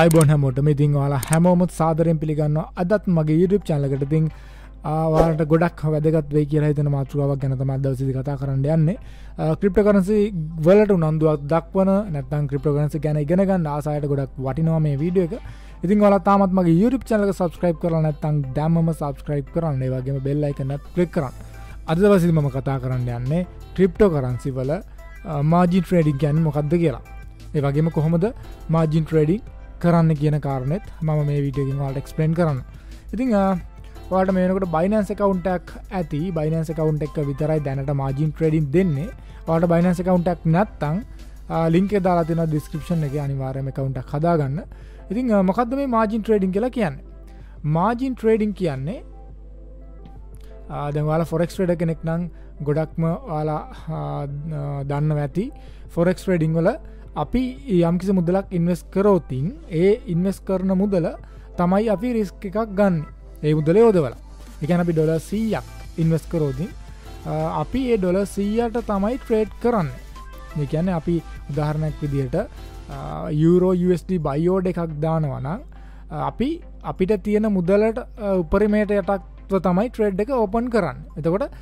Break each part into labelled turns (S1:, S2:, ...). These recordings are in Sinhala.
S1: අයිබොන් හැමෝටම ඉතින් වාලා හැමෝමුත් සාදරයෙන් පිළිගන්න අදත් මගේ YouTube චැනලකට තින් ආවාට ගොඩක් වැදගත් වේ කියලා හිතන මාතෘකාවක් ගැන තමයි දවසේදී කතා කරන්න යන්නේ. ක්‍රිප්ටෝකරන්සි වලට උනන්දුවක් දක්වන නැත්නම් ක්‍රිප්ටෝකරන්සි ගැන ඉගෙන ගන්න ආසායට ගොඩක් වටිනවා මේ වීඩියෝ එක. ඉතින් ඔයාලා තාමත් මගේ YouTube channel එක subscribe කරලා නැත්නම් දැම්මම subscribe කරන්න. ඒ වගේම bell icon එකත් click කරන්න. අද දවසේදී මම කතා කරන්න යන්නේ ක්‍රිප්ටෝකරන්සි වල මාජින් ට්‍රේඩින් කියන්නේ මොකක්ද කියලා. ඒ වගේම කොහොමද මාජින් ට්‍රේඩිං කරන්න කියන කාරනෙත් මම මේ විඩියකින් වාට එක්ස්පලන් කරන්න. ඉතිං වාට මේනකට බයිනන්ස කවුන්ටක් ඇති. බයිනන්ස කවුන්ට එක විතරයි දැනට මාජින් ට්‍රඩින් දෙන්නේ. වාට බයිනන්ස කවුන්ටක් නැත්තං ලින්ක දාලාතින ඩිස්ක්‍රපෂන් එක අනිවාරම කවුන්ටක් හදාගන්න. ඉතිං මොකක්ද මේ මාජින් ට්‍රේඩින් කියලා කියන්න? මාජින් ට්‍රේඩිං කියන්නේ දැවාලා ෆොරෙක්ස් ට්‍රඩ කෙනෙක් නං ගොඩක්ම වාලා දන්න ඇති. ෆොරෙක්ස් ට්‍රඩිං වල අපි යම්කිසි මුදලක් ඉන්වස් කරෝතින් ඒ ඉන්වස් කරන මුදල තමයි අපි රිස්ක එකක් ගන්න. ඒ මුදල යෝදවල. එකන අපි ඩොල සීයක් ඉන්වස් කරෝතින් අපි ඒ ඩොල සීයට තමයි ට්‍රේඩ් කරන්න. එකැන අපි උදාහරණයක් විදියට යුරෝ USD බයිෝඩ එකක් දානවනම් අපි අපිට තියෙන මුදලට උපරිමේට යටක්ව තමයි ට්‍රේඩ් එක ඕපන් කරන්න. එතකොට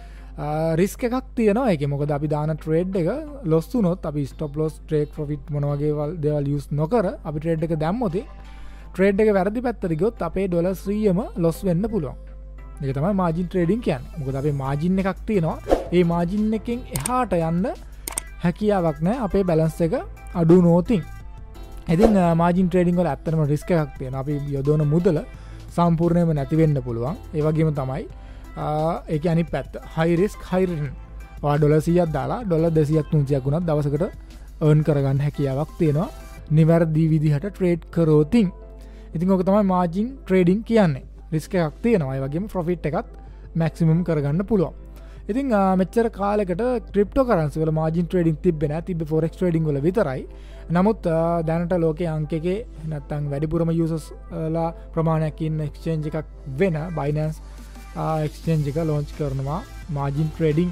S1: රිස්ක එකක් තියනවා. එක මොකද අපි දාන ට්‍රේඩ් එක ලොස්සු නොත් අපි ස්ටොප් ලොස් ට්‍රේක් ොෆිට් මොනවගේවල් දෙවල් යස් නොකර අපි ට්‍රේඩ් එක දැම්මොති ට්‍රේඩ් එක වැරදි පැත්තරගොත් අපේ ඩොල ශ්‍රියම ලොස් වෙන්න පුළුවන්. එක තමයි මාජින් ට්‍රේඩින් කියන් මොකද අපේ මාජින්න එකක් තියෙනවා. ඒ මාජින්න එකින් එහාට යන්න හැකියාවක් නෑ අපේ බැලන්ස් එක අඩු නෝතින්. ඉතින් මාජින් ට්‍රේඩිං වල ඇත්තනම රිස්ක එකක් තියෙන අපි යොදෝන මුදල සම්පූර්ණයම නැතිවෙන්න පුළුවන්. ඒවගේම තමයි ඒක අනි පැත් හයිරිස් හයිරන් ඩොල සියත් දාලා ඩොල දෙසියක් තුන්සියක් වුණත් දවසකට ඔවන් කරගන්න හැකියාවක් තියෙනවා. නිවැරදී විදිහට ට්‍රේඩ් කරෝතින්. ඉතින් ඕක තමයි මාජින් ට්‍රේඩිං කියන්නේ. රිස්ක එකක් තියෙනවා. වගේම ප්‍රොෆිට් එකත් මැක්සිමම් කරගන්න පුළුවන්. ඉතින් මෙච්චර කාලෙකට ක්‍රිප්ට කරන්සිවල මාජින් ට්‍රේඩින් තිබෙන තිබ ෆොරෙක් ට්‍රේඩිං වල විතරයි. නමුත් දැනට ලෝක අංකගේ නැත්තං වැඩිපුරම යුසස්ලා ප්‍රමාණයක්කින්න එක්ෂේන්ජ එකක් වෙන බයිනන්ස් එක්ස්චෙන්ජික ලෝංච් කරනවා. මාජින් ට්‍රේඩිං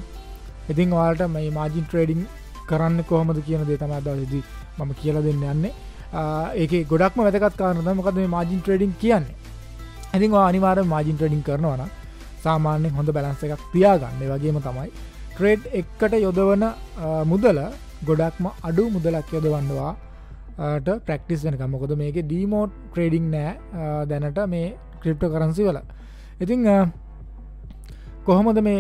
S1: ඉතින් වාට මේ මාජින් ට්‍රේඩිං කරන්න කොහොමද කියන දේ තම දවසදී මම කියල දෙන්න යන්නේ. ඒක ගොඩක්ම වැදකත් කාරන මොකද මේ මාජින් ට්‍රේඩිං කියන්නේ. ඉතින් අනිවාර මාජින් ට්‍රඩිං කරනවන සාමාන්‍යෙන් හොඳ බැලන්ස එකක් තියාගන්න. වගේම තමයි ට්‍රේඩ් එක්කට යොදවන මුදල ගොඩක්ම අඩු මුදලක් යොදවන්නවා ප්‍රක්ටිස් වෙනක මොකද මේක ඩීමෝට් ට්‍රේඩිං නෑ. දැනට මේ ක්‍රිප්ට කරන්සි වල ඉතිං කොහොමද මේ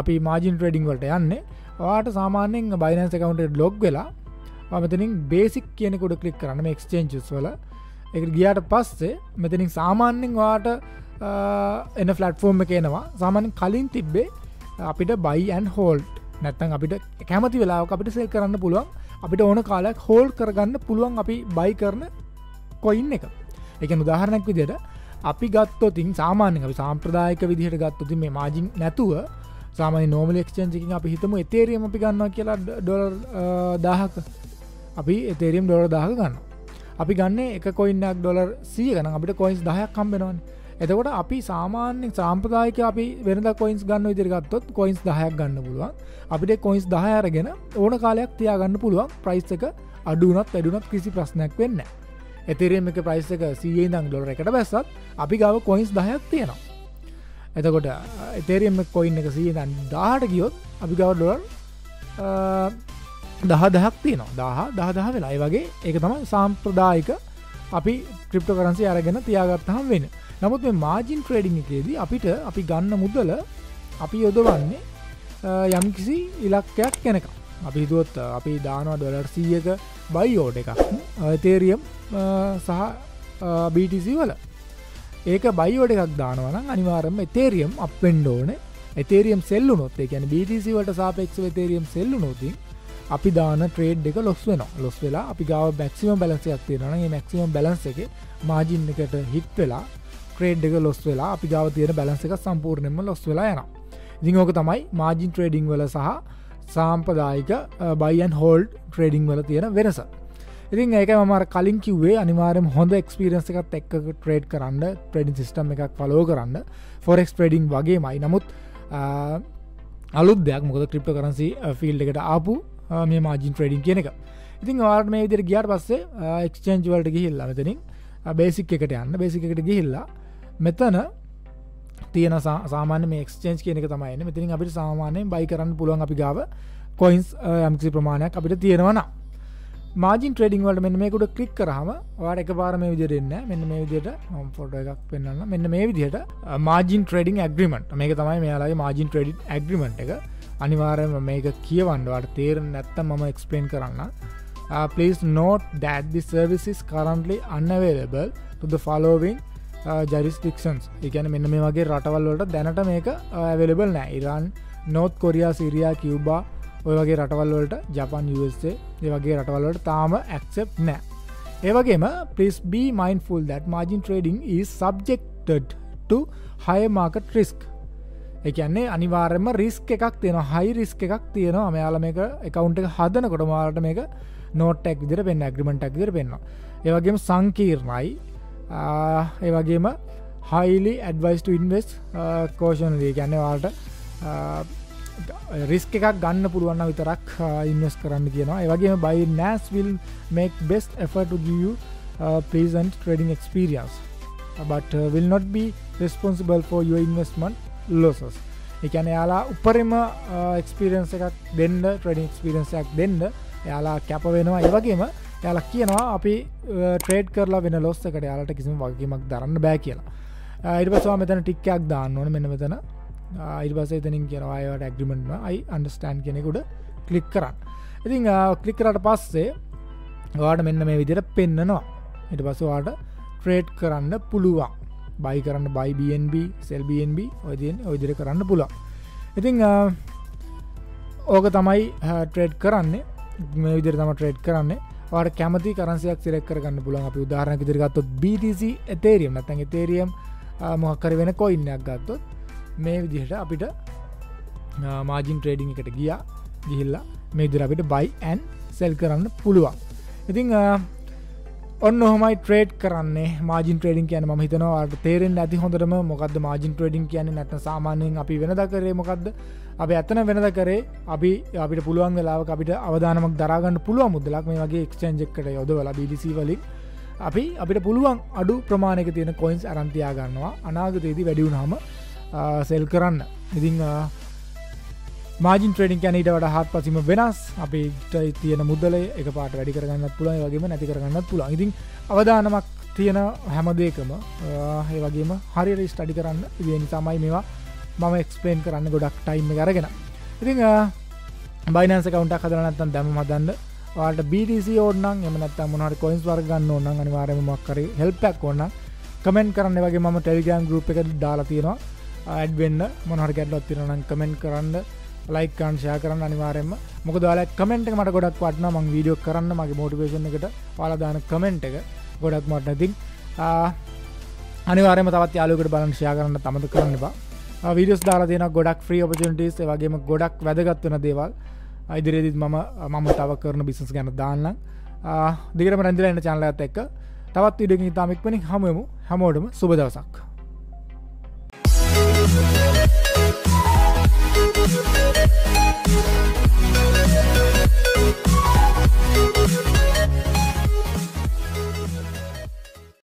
S1: අපි මාජින් ට්‍රඩිං වලට යන්නේ? වාට සාමාන්‍යෙන් බයිනන්ස කවුන්ට ලොග් වෙලා මෙතනින් බේසික් කියනෙකුට කලික් කරන්න එක්ස්චේන්චස් වල. එක ගියාට පස්සේ මෙතනින් සාමාන්‍යෙන් වාට එන ෆලට්ෆෝර්ම් එකේනවා සාමාන්‍යෙන් කලින් තිබ්බේ අපිට බයින් හෝල්් නැත්තන් අපිට කැමති වෙලා අපිට සෙල් කරන්න පුළුවන්. අපිට ඕන කාලයක් හෝල් කරගන්න පුළුවන් අපි බයි කරන කොයින් එක. එක උදාහරණයක් විදියට අපි ගත්තොතින් සාමාන්‍ය අපි සාම්ප්‍රදායක විදිහට ගත්තොති මේ මාජින් නැතුව සාමයි නෝමල ක්ෂන්ජකින් අපි හිතම එතේරියම අපි ගන්න කියලා ඩොලර් දාහක අපි එතේරියම් ඩොලර් දාහ ගන්න අපි ගන්න එක කොයින්නක් ඩොලර් සිය ගන අපිට කොයින්ස් දහයක් කම්බෙනවන එතකොට අපි සාමාන්‍යෙන් සාම්ප්‍රදායක අපි වෙනද කොයින්ස් ගන්න විදිරගත්තොත් කොයින්ස් දහයක් ගන්න පුළුවන්. අපිට කොයින්ස් දහයරගෙන ඕන කාලයක් තියාගන්න පුළුවන්. ප්‍රයිස් එක අඩුනත් වැඩුනත් කිසි ප්‍රශ්නයක් වෙන්න එතෙරේම එක ප්‍රයිස් එක සයේ දං ඩොලර එකට බැස්සත් අපි ගව කොයින්ස් දහයක් තියෙනවා. එතකොට එතේරියම කොයින් එක සිය දන් දාහට ගියොත් අපි ගව ඩොලර් දහ දහක් තියනවා. දහ දහ දහ වෙලායි වගේ ඒක තමයි සාම්ප්‍රදායික අපි ක්‍රිප්ට කරන්සි අරගෙන තියාගත්තහම් වෙන නමුත් මේ මාජින් ට්‍රේඩිං එකේදී අපිට අපි ගන්න මුදල අපි යොදවන්නේ යම්කිසි ඉලක්කයක් කෙනක අපි දුවත් අපි දානවා ඩොලර් සීයක බයිෝඩ එකක්. තේරියම් සහ බීටිසි වල. ඒක බයිෝඩ එකක් දානවන අනිවාරම එතේරියම් අපෙන්ඩෝන එතේරියම් සෙල්ලු නොත් ගැන බිටිසි වලට සාපෙක්ව තේරියම් සෙල්ලු නොතින් අපි දාන ට්‍රේඩ් එක ලොස් වෙන ලොස් වෙලා අපි ගාව බැක්සිම බලන්සයක් තියෙනන මැක්සිම බලන්ස එක මාජින්න එකට හිත් වෙලා ට්‍රේඩ් එක ලොස් වෙලා අපි ගාව තියෙන බලන්ස එක සම්පූර්ණයම ලොස් වෙලා යන ඉදිෝක තමයි මාජින් ට්‍රේඩිං වල සහ සාම්පදායික බයින් හෝල්ඩ් ට්‍රේඩිං වල තියෙන වෙනස. ඉතින් ඒක මර කලින් කිව්වේ අනිවාරම හොඳ එක්ස්පිරන්ස එකත් එක්ක ට්‍රේඩ් කරන්න ට්‍රඩින් සිිටම් එකක් ෆලෝ කරන්න ෆොරෙක්ස් ට්‍රඩිං වගේ මයි නමුත් අලුත් දෙයක් මොකද ක්‍රිප්ට කරන්සි ෆිල්් එකට ආපු මේ මාජින් ට්‍රඩින් කියන එක. ඉතින් වාට මේ විදිර ගියාට පස්සේ එක්ස්චේන්ජ් වලට ගිහිල්ල මෙතනින් බේසික් එකට යන්න. බේසික් එකට ගිහිල්ලා මෙතන තියෙන සාමාන මේ එක්ස්චේන්ස් කියනක තමයි මෙතින් අපිට සාමානයෙන් බයි කරන්න පුළුවන් අපි ගාව කොයින්ස් යම්කිසි ප්‍රමාණයක් අපිට තියෙනවන මාජින් ට්‍රේඩිං වලට මෙන්න මේකුට කලික් කරහම වාට එක පාර මේ විදිරෙන්න මෙන්න මේ විදියට ෆොට එකක් පෙන්න්න මෙන්න මේ විදිහට මාජින් ට්‍රේඩිං ඇග්‍රිමට මේක තමයි මේයාලගේ මාජින් ට්‍රඩි ඇග්‍රිමට එක. අනිවාරයම මේක කියවන්නවාට තේරෙන් නැත්ත මම එක්ස්පලේන් කරන්න uh, please note that the service is currently unavailable to the following Uh, ජරිස්ටික්ෂන්ස් එකන මෙන්න මේ වගේ රටවල්වලට දැනට මේක uh, ඇවලබල් නෑ. ඉරන් නොත් කොරයා සිරයා කිව්බා ඔය වගේ රටවල්වලට ජපන් USA ඒ වගේ රටවල්ලට තාම ඇක්සෙප් නෑ. ඒවගේම please be mindful that margin trading is subjected to high market risk. එකන්නේ අනිවාර්යම රිස්ක එකක් තියෙන හයි රිස්ක එකක් තියෙනවා. මෙයාල මේක එකකවුන්ට එක හදන කොට මාලට මේක නෝට්ටක් විදිර පෙන් ඇග්‍රිමෙන්ටක් දිර පෙන්න්න ඒවගේම සංකීර්ණයි. ඒවගේම හයිලි ඇඩවයිස්ට ඉන්වස් කෝෂන් දී ගැන්න වාට රිස්ක එකක් ගන්න පුළුවන්න විතරක් ඉන්වස් කරන්න කියනවා. ඒවගේ බයි නෑස් විල් මේක් බෙස්ට එෆට ගිය පලීසන් trading experience. But uh, will not be responsible for your investment losses. එකන යාලා උපරම එක්ස්පිරන්ස එකක් දෙන්න ට්‍රඩිං එක්ස්පිරන්සයක් දෙන්න යාලා කැප වෙනවා. ඒවගේම යාලක් කියනවා අපි ට්‍රේඩ් කරලා වෙන ලොස්සකට යාලට කිසිම වගේමක් දරන්න බෑ කියලා. ඉරිපසවා මෙතන ටික්කයක් දාන්න ඕන මෙන්න මෙතන. ඉරිපස එතනින් කියනවායට ඇග්‍රිමෙන්ට්ම අයි අන්ඩස්ටෑන් කෙනෙකුට කලික් කරන්න. ඉතිං කලික්කරට පස්සේ වාට මෙන්න මේ විදියට පෙන්න්නනවා ඉට පසවාට ට්‍රේඩ් කරන්න පුළුවන්. බයි කරන්න බයිBNB සෙල්BNB ඔයදෙන් ඔයිදිර කරන්න පුළා ඉතිං ඕක තමයි ට්‍රේඩ් කරන්නේ. මේ විදිර තම ට්‍රේඩ් කරන්නේ. වාට කැමති කරන්සියක් සිරෙක් කරන්න පුළන් අපි උදාහරණ දිරගත්තු BTC එතේරියම් නතැන් තේරියම් මොහක්කර වෙන කොයින්නයක් ගත්තොත් මේ විදිහට අපිට මාජින් ට්‍රේඩිං එකට ගියා ගිහිල්ලා මේ දිර අපිට බයි ඇන් සෙල් කරන්න පුළුවන්. ඉතිං ඔන්න හොමයි ට්‍රේඩ් කරන්නේ. මාජින් ට්‍රේඩින් කියන ම හිතනවාට තේරෙන් ඇති හොඳටම. මොකද මාජින් ට්‍රේඩින් කියන නැත සාමානයෙන් අපි වෙනද කරේ මොකක්ද අප ඇතන වෙනද කරේ අපි අපිට පුළුවන් වෙලාව අපිට අවධානමක් දරාගන්න පුළුව මුදලක්. මේ වගේ එක්ෂන්ජෙක්කට යොදවල බිලිසි වලින්. අපි අපිට පුළුවන් අඩු ප්‍රමාණක තියෙන කොයින්ස් අරන්තියා ගන්නවා අනාගතයේදී වැඩියුුණාම සෙල් කරන්න. ඉතිං මාජින් ට්‍රේඩින් කැනීට වට හත් පසිම වෙනස්. අපිට තියෙන මුදල එක පාට වැඩි කරගන්න පුළන් වගේම නැති කරගන්න පුළන් ඉතින් අවධානමක් තියෙන හැමදේකම ඒ වගේම හරි ස්ටඩි කරන්න ඉදිනි තමයි මේවා මම එක්ස්පලේන් කරන්න ගොඩක් ටයිම් කරගෙන ඉතිං බයිනන්ස කවුන්ට කදරනත්තන් දැම මදන්න වාට BTC ඕඩනම් එමනත් මොනට කොයින්ස් වර්ගන්න ඕන්න අනිවාරමක්කර හෙල්පක් ඕන්න කමෙන්ට කරන්න. වගේ ම ටෙලිගම් ගරුප් එක දාලා තියෙනවා. ඇඩ්වෙන්න මොනහර ගැඩ්ලොත් තිරනම් කමෙන්ට් කරන්න. ලයිකන්ශය කරන්න අනිවාරෙන්ම මොක දාල කමෙන්ට් මට ගොඩක් වටන මං වීඩියෝ කරන්න මගේ මෝටිවේශන එකට පාලදාන කමෙන්ට් එක ගොඩක් මට නැතින් අනිවාරම තවත් යාලුකට බලංශයා කරන්න තමත කරන්න බා විඩියස් දාලා තියෙන ගොඩක් ්‍රී ඔපචන්ටස් වගේම ගොඩක් වැදගත්වන දේවල්. අයිදිරේදිත් මම මම තව කරන බිසස් ගැන දාන්න දිගරම රැදිල එන්න චානල ඇත් එක්ක. තවත් ඉඩගින් තාමෙක්වනින් හමුවමු හැමෝඩම සුබදවසක්